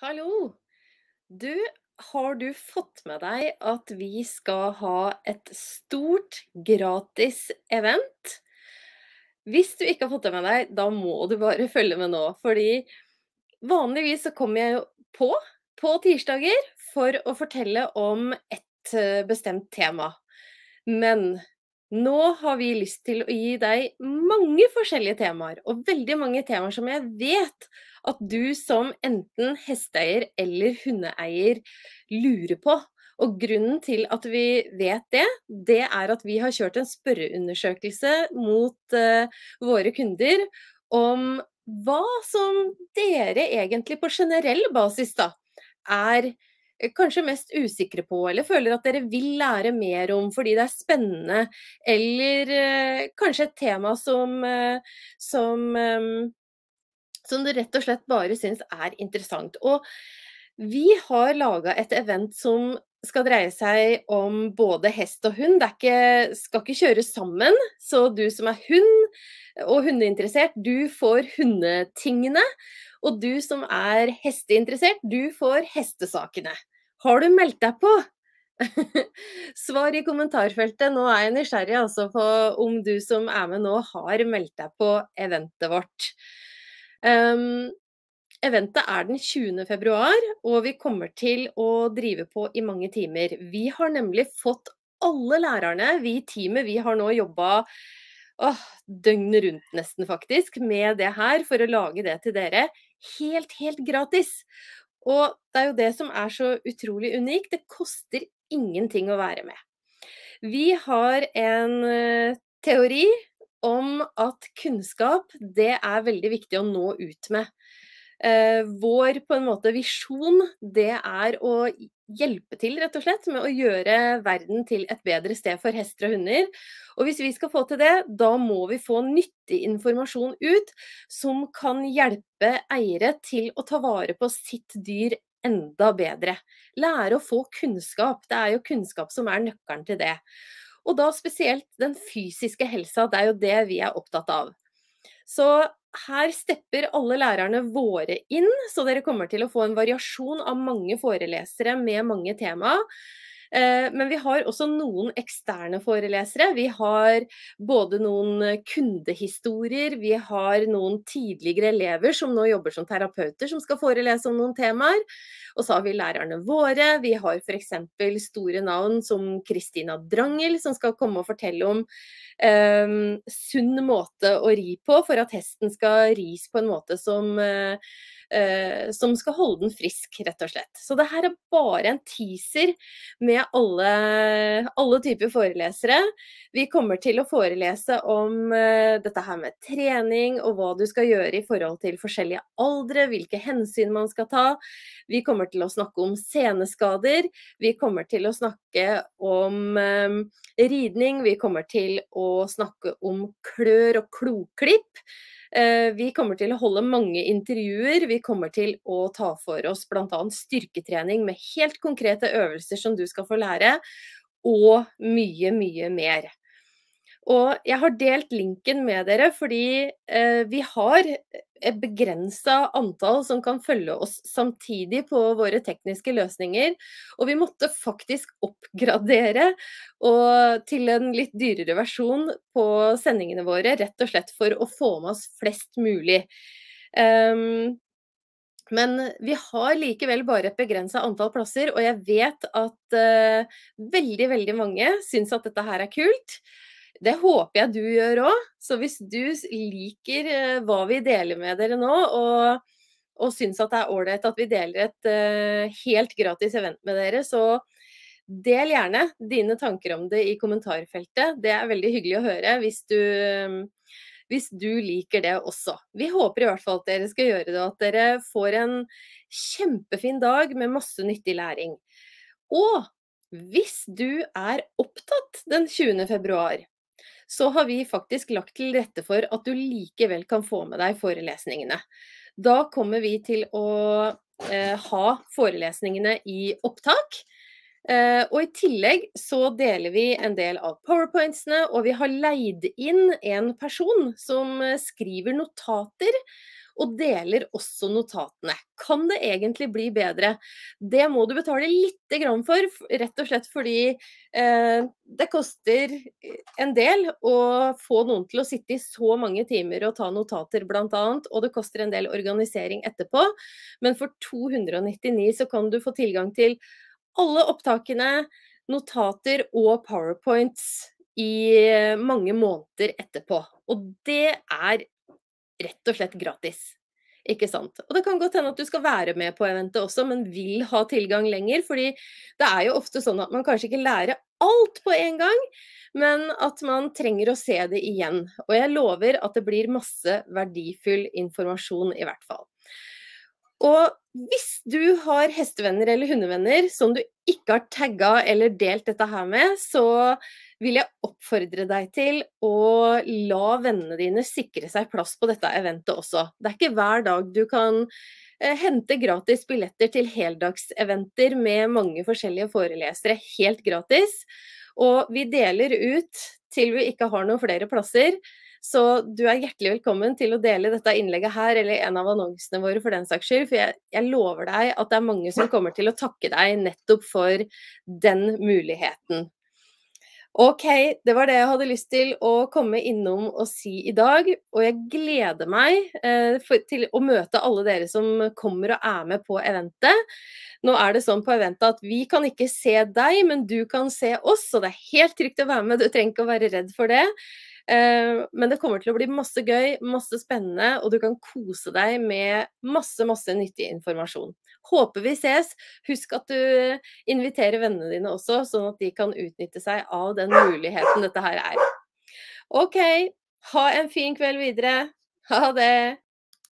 Hallo! Du, har du fått med deg at vi skal ha et stort gratis event? Hvis du ikke har fått det med deg, da må du bare følge med nå. Fordi vanligvis så kommer jeg på på tirsdager for å fortelle om et eh, bestemt tema. Men nå har vi lyst til å gi deg mange forskjellige temaer, og veldig mange temaer som jeg vet at du som enten hesteeier eller hundeeier lurer på. Og grunnen til at vi vet det, det er at vi har kjørt en spørreundersøkelse mot uh, våre kunder om hva som dere egentlig på generell basis da er kanskje mest usikre på, eller føler at dere vil lære mer om fordi det er spennende, eller eh, kanskje et tema som, eh, som eh, som du rett og slett bare syns er interessant. Og vi har laga et event som skal dreie seg om både hest og hund. Det ikke, skal ikke kjøres sammen, så du som er hund og hundeinteressert, du får hundetingene. Og du som er hesteinteressert, du får hestesakene. Har du meldt deg på? Svar i kommentarfeltet. Nå er jeg nysgjerrig altså på om du som er med nå, har meldt deg på eventet vårt. Um, eventet er den 20. februar, og vi kommer til å drive på i mange timer. Vi har nemlig fått alle lærerne, vi i teamet, vi har nå jobba åh, døgnet rundt nesten faktisk, med det her for å lage det til dere helt, helt gratis. Og det er jo det som er så utrolig unikt. Det koster ingenting å være med. Vi har en uh, teori om at kunnskap, det er veldig viktig å nå ut med. Eh, vår på en måte visjon, det er å hjelpe til, rett og slett, med å gjøre verden til et bedre sted for hester og hunder. Og hvis vi skal få til det, da må vi få nyttig informasjon ut som kan hjelpe eiere til å ta vare på sitt dyr enda bedre. Lære å få kunnskap. Det er jo kunnskap som er nøkkelen til det. Og da spesielt den fysiske helsa, det er jo det vi er opptatt av. Så her stepper alle lærerne våre inn, så dere kommer til å få en variasjon av mange forelesere med mange tema. Eh, men vi har også noen eksterne forelesere. Vi har både noen kundehistorier, vi har noen tidligere elever som nå jobber som terapeuter, som skal forelese om noen temaer. Og så har vi lærerne våre. Vi har f.eks. store navn som Kristina Drangel, som skal komme og fortelle om um, sunn måte å ri på for at hesten skal ris på en måte som eh, som skal holde den frisk, rett og slett. Så det her er bare en teaser med alle, alle typer forelesere. Vi kommer til å forelese om eh, dette her med trening og hva du skal gjøre i forhold til forskjellige aldre, hvilke hensyn man skal ta. Vi kommer til å snakke om seneskader. Vi kommer til å snakke om eh, ridning. Vi kommer til å snakke om klør og kloklipp. Eh, vi kommer til å holde mange intervjuer. Vi kommer til å ta for oss bl.a. styrketrening med helt konkrete øvelser som du skal få lære, og mye, mye mer. Og jeg har delt linken med dere fordi eh, vi har et begrensa antall som kan følge oss samtidig på våre tekniske løsninger. Og vi måtte faktisk oppgradere til en litt dyrere versjon på sendingene våre, rett og slett for å få med oss flest mulig. Um, men vi har likevel bare et begrensa antall plasser, og jeg vet at uh, veldig, veldig mange syns at dette her er kult. Det håper jeg du gjør òg. Så hvis du liker uh, hva vi deler med dere nå, og, og syns at det er ålreit at vi deler et uh, helt gratis event med dere, så del gjerne dine tanker om det i kommentarfeltet. Det er veldig hyggelig å høre hvis du, hvis du liker det også. Vi håper i hvert fall at dere skal gjøre det, og at dere får en kjempefin dag med masse nyttig læring. Og hvis du er opptatt den 20. februar, så har vi faktisk lagt til rette for at du likevel kan få med deg forelesningene. Da kommer vi til å eh, ha forelesningene i opptak. Eh, og i tillegg så deler vi en del av powerpointsene, og vi har leid inn en person som skriver notater og deler også notatene. Kan det egentlig bli bedre? Det må du betale lite grann for, rett og slett fordi eh, det koster en del å få noen til å sitte i så mange timer og ta notater, bl.a. Og det koster en del organisering etterpå. Men for 299 så kan du få tilgang til alle opptakene, notater og powerpoints i mange måneder etterpå. Og det er rett og slett gratis. Ikke sant. Og det kan godt hende at du skal være med på eventet også, men vil ha tilgang lenger. fordi det er jo ofte sånn at man kanskje ikke lærer alt på en gang, men at man trenger å se det igjen. Og jeg lover at det blir masse verdifull informasjon, i hvert fall. Og hvis du har hestevenner eller hundevenner som du ikke har tagga eller delt dette her med, så vil jeg oppfordre deg til å la vennene dine sikre seg plass på dette eventet også. Det er ikke hver dag du kan eh, hente gratis billetter til heldagseventer med mange forskjellige forelesere helt gratis. Og vi deler ut til vi ikke har noen flere plasser. Så du er hjertelig velkommen til å dele dette innlegget her, eller en av annonsene våre for den saks skyld. For jeg, jeg, lover deg at det er mange som kommer til å takke deg nettopp for den muligheten. OK, det var det jeg hadde lyst til å komme innom og si i dag. Og jeg gleder meg eh, for, til å møte alle dere som kommer og er med på eventet. Nå er det sånn på eventet at vi kan ikke se deg, men du kan se oss. Og det er helt trygt å være med, du trenger ikke å være redd for det. Eh, men det kommer til å bli masse gøy, masse spennende, og du kan kose deg med masse, masse nyttig informasjon. Håper vi ses. Husk at du inviterer vennene dine også, sånn at de kan utnytte seg av den muligheten dette her er. OK, ha en fin kveld videre. Ha det.